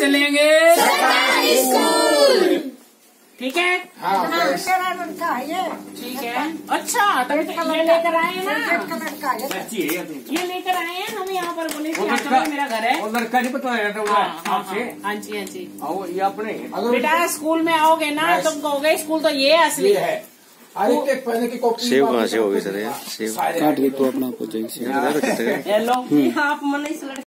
चलेंगे। सरकारी स्कूल। ठीक है? हाँ ठीक है। अच्छा तभी तो ये लेकर आए हैं ना। ये लेकर आए हैं हम यहाँ पर बोले मेरा घर है। वो लड़का नहीं पता हाँ, हाँ आपसे। हाँ, हाँ, जी हाँ जी। आओ ये अपने बेटा स्कूल में आओगे ना तुम कहोगे स्कूल तो ये असली। है। सेव कहाँ से होगी सर ये सेव। काट के तो अपना को जाएगी ये आप मन इस